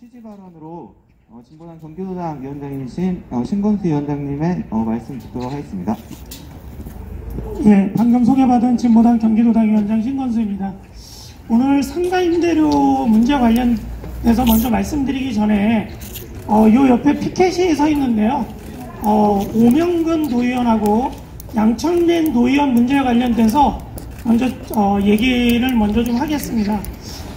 취지 발언으로 어, 진보당 경기도당 위원장이신 어, 신건수 위원장님의 어, 말씀 듣도록 하겠습니다. 예, 방금 소개받은 진보당 경기도당 위원장 신건수입니다. 오늘 상가 임대료 문제 관련해서 먼저 말씀드리기 전에 어, 요 옆에 피켓이 서 있는데요. 어, 오명근 도의원하고 양천된 도의원 문제에 관련돼서 먼저 어, 얘기를 먼저 좀 하겠습니다.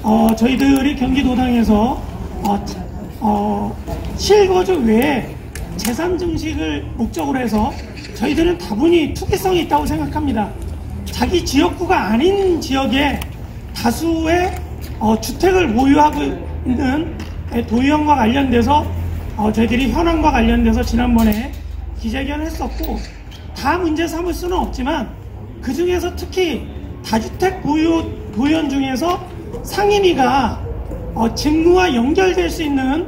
어, 저희들이 경기도당에서 어, 차- 어, 실거주 외에 재산 증식을 목적으로 해서 저희들은 다분히 투기성이 있다고 생각합니다. 자기 지역구가 아닌 지역에 다수의 어, 주택을 보유하고 있는 도의원과 관련돼서 어, 저희들이 현황과 관련돼서 지난번에 기자회견을 했었고 다 문제 삼을 수는 없지만 그 중에서 특히 다주택 보유 도의원 중에서 상임위가 어, 직무와 연결될 수 있는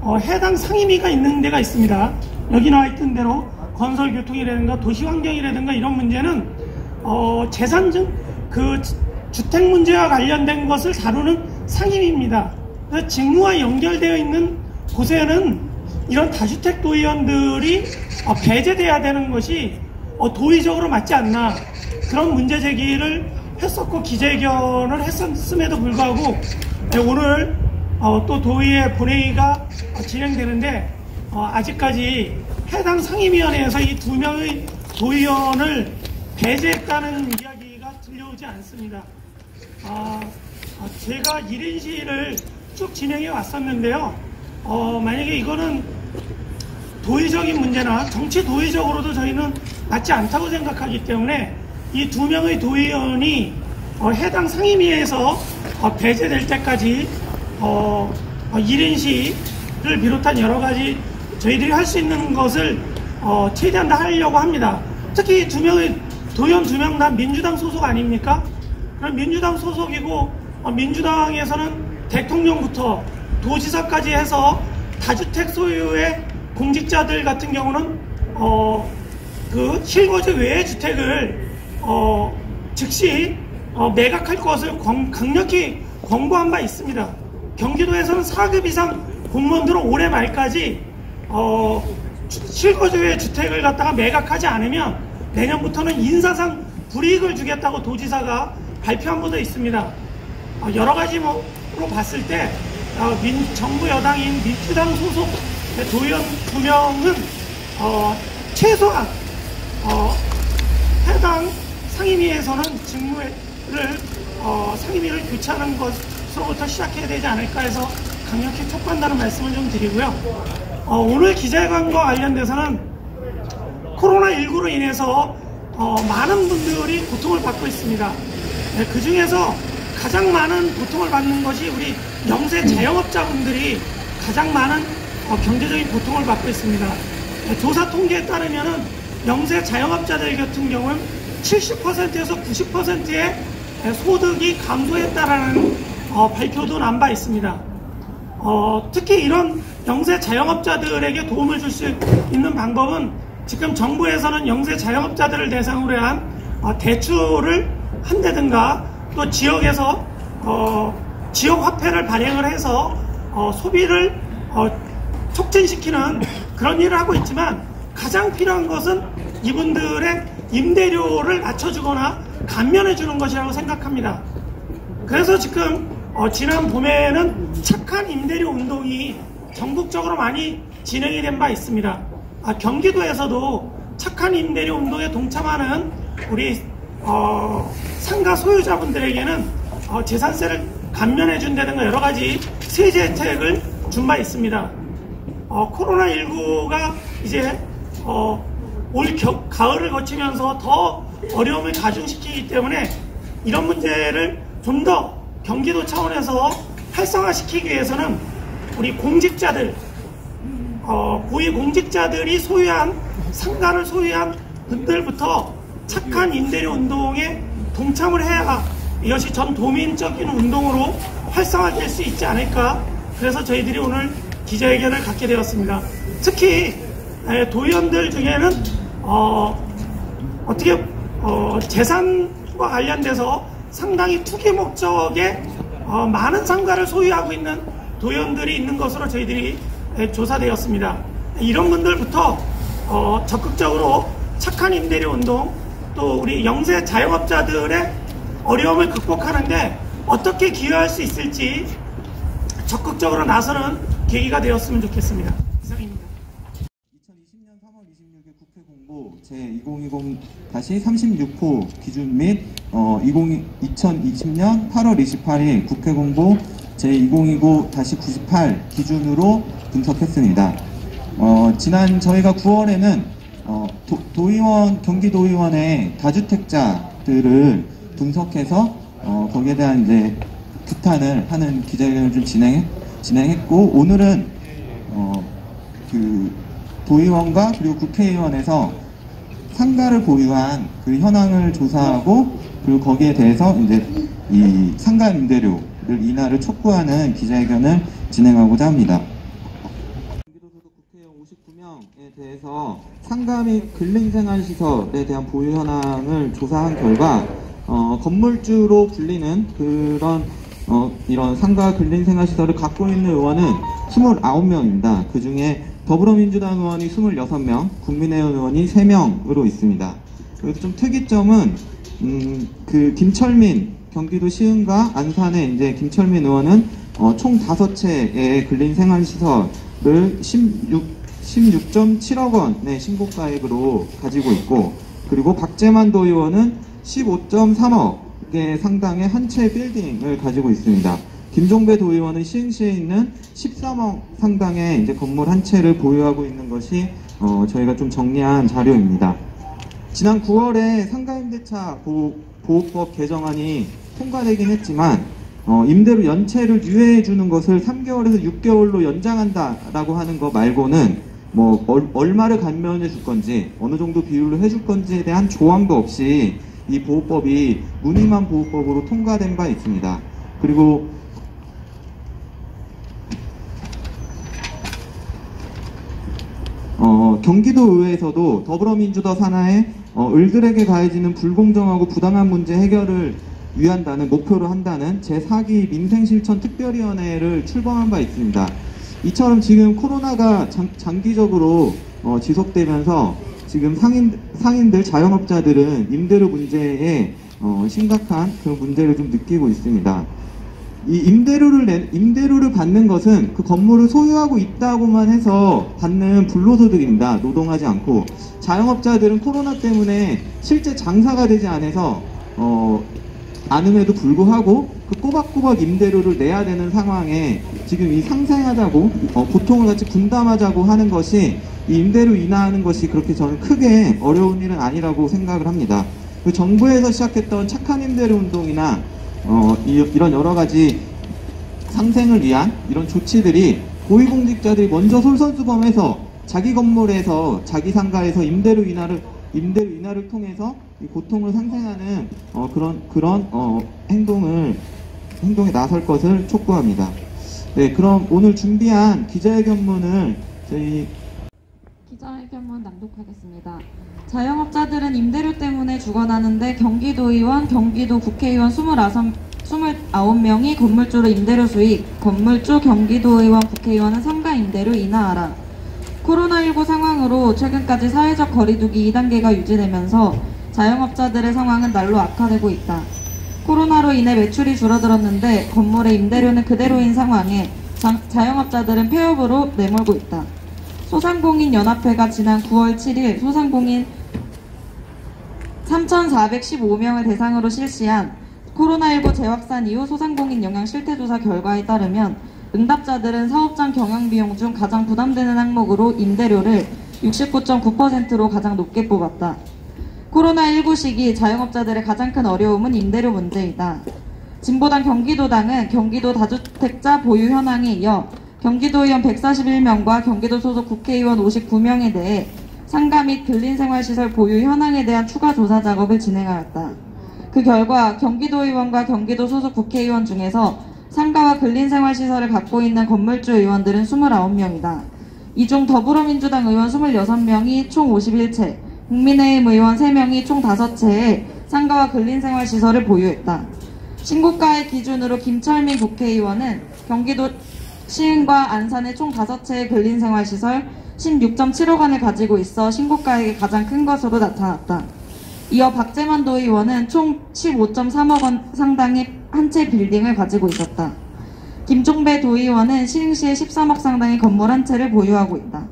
어, 해당 상임위가 있는 데가 있습니다. 여기 나와 있던 대로 건설 교통이라든가 도시 환경이라든가 이런 문제는 어, 재산증 그 주- 주택 문제와 관련된 것을 다루는 상임위입니다. 직무와 연결되어 있는 곳에는 이런 다주택 도의원들이 어, 배제돼야 되는 것이 어, 도의적으로 맞지 않나 그런 문제 제기를 했었고 기자회견을 했음에도 불구하고 네, 오늘 어, 또 도의회 본회의가 어, 진행되는데 어, 아직까지 해당 상임위원회에서 이 두 명의 도의원을 배제했다는 이야기가 들려오지 않습니다. 아, 아, 제가 1인 시위를 쭉 진행해 왔었는데요. 어, 만약에 이거는 도의적인 문제나 정치 도의적으로도 저희는 맞지 않다고 생각하기 때문에 이 두 명의 도의원이 어, 해당 상임위에서 어, 배제될 때까지 어, 어, 1인 시를 비롯한 여러 가지 저희들이 할 수 있는 것을 어, 최대한 다 하려고 합니다. 특히 이두 명의 도의원 두명 다 민주당 소속 아닙니까? 그럼 민주당 소속이고 어, 민주당에서는 대통령부터 도지사까지 해서 다주택 소유의 공직자들 같은 경우는 어, 그 실거주 외의 주택을 어, 즉시 어, 매각할 것을 권- 강력히 권고한 바 있습니다. 경기도에서는 4급 이상 공무원들은 올해 말까지 어, 주- 실거주의 주택을 갖다가 매각하지 않으면 내년부터는 인사상 불이익을 주겠다고 도지사가 발표한 것도 있습니다. 어, 여러 가지로 봤을 때 어, 민- 정부 여당인 민주당 소속 도의원 두 명은 어, 최소한 어, 해당 상임위에서는 직무를 어, 상임위를 교체하는 것으로부터 시작해야 되지 않을까 해서 강력히 촉구한다는 말씀을 좀 드리고요. 어, 오늘 기자회견과 관련돼서는 코로나19로 인해서 어, 많은 분들이 고통을 받고 있습니다. 그 중에서 가장 많은 고통을 받는 것이 우리 영세 자영업자분들이 가장 많은 어, 경제적인 고통을 받고 있습니다. 네, 조사 통계에 따르면은 영세 자영업자들 같은 경우는 70%에서 90%의 소득이 감소했다라는 어, 발표도 난 바 있습니다. 어, 특히 이런 영세 자영업자들에게 도움을 줄 수 있는 방법은 지금 정부에서는 영세 자영업자들을 대상으로 한 어, 대출을 한다든가 또 지역에서 어, 지역 화폐를 발행을 해서 어, 소비를 어, 촉진시키는 그런 일을 하고 있지만 가장 필요한 것은 이분들의 임대료를 낮춰주거나 감면해 주는 것이라고 생각합니다. 그래서 지금 어, 지난 봄에는 착한 임대료 운동이 전국적으로 많이 진행이 된 바 있습니다. 아, 경기도에서도 착한 임대료 운동에 동참하는 우리 어, 상가 소유자분들에게는 어, 재산세를 감면해 준다든가 여러 가지 세제 혜택을 준 바 있습니다. 어, 코로나19가 이제 어, 올 겨, 가을을 거치면서 더 어려움을 가중시키기 때문에 이런 문제를 좀 더 경기도 차원에서 활성화시키기 위해서는 우리 공직자들, 어, 고위 공직자들이 소유한 상가를 소유한 분들부터 착한 임대료 운동에 동참을 해야 이것이 전 도민적인 운동으로 활성화될 수 있지 않을까. 그래서 저희들이 오늘 기자회견을 갖게 되었습니다. 특히 에, 도의원들 중에는 어, 어떻게 어, 재산과 관련돼서 상당히 투기 목적의 어, 많은 상가를 소유하고 있는 도의원들이 있는 것으로 저희들이 예, 조사되었습니다. 이런 분들부터 어, 적극적으로 착한 임대료 운동 또 우리 영세 자영업자들의 어려움을 극복하는데 어떻게 기여할 수 있을지 적극적으로 나서는 계기가 되었으면 좋겠습니다. 제2020 다시 36호 기준 및 어, 20, 2020년 8월 28일 국회 공보 제2029 다시 98 기준으로 분석했습니다. 어, 지난 저희가 9월에는 어, 도, 의원 경기도의원의 다주택자들을 분석해서 어, 거기에 대한 이제 규탄을 하는 기자회견을 좀 진행 진행했고 오늘은 어, 그 도의원과 그리고 국회의원에서 상가를 보유한 그 현황을 조사하고 그리고 거기에 대해서 이제 이 상가 임대료를 인하를 촉구하는 기자회견을 진행하고자 합니다. 경기도소득 국회의원 59명에 대해서 상가 및 근린생활 시설에 대한 보유 현황을 조사한 결과 어, 건물주로 불리는 그런 어, 이런 상가 근린 생활시설을 갖고 있는 의원은 29명입니다. 그 중에 더불어민주당 의원이 26명, 국민의힘 의원이 3명으로 있습니다. 그래서 좀 특이점은 음, 그 김철민 경기도 시흥과 안산의 이제 김철민 의원은 어, 총 5채의 근린 생활시설을 16, 16.7억 원의 신고가액으로 가지고 있고 그리고 박재만 도의원은 15.3억 의 상당의 한 채 빌딩을 가지고 있습니다. 김종배 도의원은 시흥시에 있는 13억 상당의 이제 건물 한 채를 보유하고 있는 것이 어, 저희가 좀 정리한 자료입니다. 지난 9월에 상가임대차 보호, 보호법 개정안이 통과되긴 했지만 어, 임대료 연체를 유예해 주는 것을 3개월에서 6개월로 연장한다라고 하는 거 말고는 뭐 얼, 얼마를 감면해 줄 건지 어느 정도 비율로 해 줄 건지에 대한 조항도 없이 이 보호법이 무늬만 보호법으로 통과된 바 있습니다. 그리고 어, 경기도의회에서도 더불어민주당 산하에 어, 을들에게 가해지는 불공정하고 부당한 문제 해결을 위한다는 목표로 한다는 제4기 민생실천특별위원회를 출범한 바 있습니다. 이처럼 지금 코로나가 장, 기적으로 어, 지속되면서 지금 상인, 상인들, 자영업자들은 임대료 문제에 어, 심각한 그 문제를 좀 느끼고 있습니다. 이 임대료를 내, 임대료를 받는 것은 그 건물을 소유하고 있다고만 해서 받는 불로소득입니다. 노동하지 않고 자영업자들은 코로나 때문에 실제 장사가 되지 않아서 어, 않음에도 불구하고 그 꼬박꼬박 임대료를 내야 되는 상황에 지금 이 상생하자고 어, 고통을 같이 분담하자고 하는 것이 이 임대료 인하하는 것이 그렇게 저는 크게 어려운 일은 아니라고 생각을 합니다. 그 정부에서 시작했던 착한 임대료 운동이나 어, 이, 이런 여러 가지 상생을 위한 이런 조치들이 고위공직자들이 먼저 솔선수범해서 자기 건물에서 자기 상가에서 임대료 인하를 임대료 인하를 통해서 고통을 상생하는 어, 그런 그런 어, 행동을 행동에 나설 것을 촉구합니다. 네, 그럼 오늘 준비한 기자회견문을 저희 기자회견문 낭독하겠습니다. 자영업자들은 임대료 때문에 죽어나는데 경기도의원, 경기도 국회의원 29, 29명이 건물주로 임대료 수익, 건물주 경기도의원, 국회의원은 상가 임대료 인하하라. 코로나19 상황으로 최근까지 사회적 거리두기 2단계가 유지되면서 자영업자들의 상황은 날로 악화되고 있다. 코로나로 인해 매출이 줄어들었는데 건물의 임대료는 그대로인 상황에 자, 자영업자들은 폐업으로 내몰고 있다. 소상공인 연합회가 지난 9월 7일 소상공인 3,415명을 대상으로 실시한 코로나19 재확산 이후 소상공인 영향 실태조사 결과에 따르면 응답자들은 사업장 경영 비용 중 가장 부담되는 항목으로 임대료를 69.9%로 가장 높게 뽑았다. 코로나19 시기 자영업자들의 가장 큰 어려움은 임대료 문제이다. 진보당 경기도당은 경기도 다주택자 보유 현황에 이어 경기도의원 141명과 경기도 소속 국회의원 59명에 대해 상가 및 근린생활시설 보유 현황에 대한 추가 조사 작업을 진행하였다. 그 결과 경기도의원과 경기도 소속 국회의원 중에서 상가와 근린생활시설을 갖고 있는 건물주 의원들은 29명이다. 이 중 더불어민주당 의원 26명이 총 51채, 국민의힘 의원 3명이 총 5채의 상가와 근린생활시설을 보유했다. 신고가의 기준으로 김철민 국회의원은 경기도 시흥과 안산의 총 5채의 근린생활시설 16.7억 원을 가지고 있어 신고가액이 가장 큰 것으로 나타났다. 이어 박재만 도의원은 총 15.3억 원 상당의 한 채 빌딩을 가지고 있었다. 김종배 도의원은 시흥시에 13억 상당의 건물 한 채를 보유하고 있다.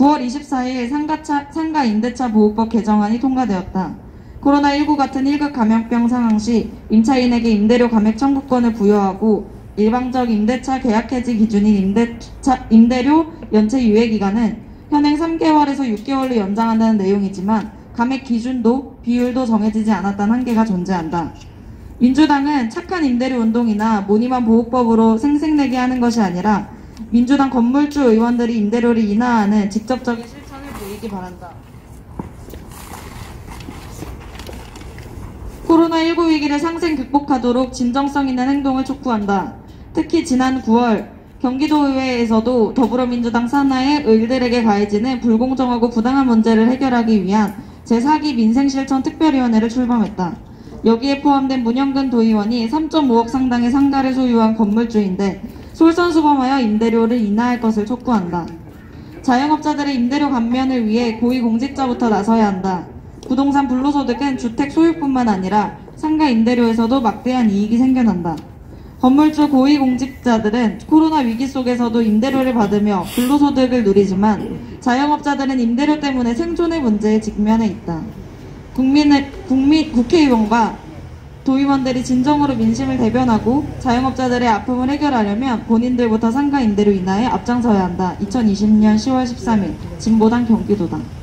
9월 24일 상가차, 상가 임대차 보호법 개정안이 통과되었다. 코로나19 같은 1급 감염병 상황 시 임차인에게 임대료 감액 청구권을 부여하고 일방적 임대차 계약 해지 기준인 임대차, 임대료 연체 유예 기간은 현행 3개월에서 6개월로 연장한다는 내용이지만 감액 기준도 비율도 정해지지 않았다는 한계가 존재한다. 민주당은 착한 임대료 운동이나 무늬만 보호법으로 생색내게 하는 것이 아니라 민주당 건물주 의원들이 임대료를 인하하는 직접적인 실천을 보이기 바란다. 코로나19 위기를 상생 극복하도록 진정성 있는 행동을 촉구한다. 특히 지난 9월 경기도의회에서도 더불어민주당 산하의 의들에게 가해지는 불공정하고 부당한 문제를 해결하기 위한 제4기 민생실천 특별위원회를 출범했다. 여기에 포함된 문영근 도의원이 3.5억 상당의 상가를 소유한 건물주인데 솔선수범하여 임대료를 인하할 것을 촉구한다. 자영업자들의 임대료 감면을 위해 고위공직자부터 나서야 한다. 부동산 불로소득은 주택 소유뿐만 아니라 상가 임대료에서도 막대한 이익이 생겨난다. 건물주 고위공직자들은 코로나 위기 속에서도 임대료를 받으며 불로소득을 누리지만 자영업자들은 임대료 때문에 생존의 문제에 직면해 있다. 국민의, 국민, 국회의원과 도의원들이 진정으로 민심을 대변하고 자영업자들의 아픔을 해결하려면 본인들부터 상가 임대료 인하에 앞장서야 한다. 2020년 10월 13일 진보당 경기도당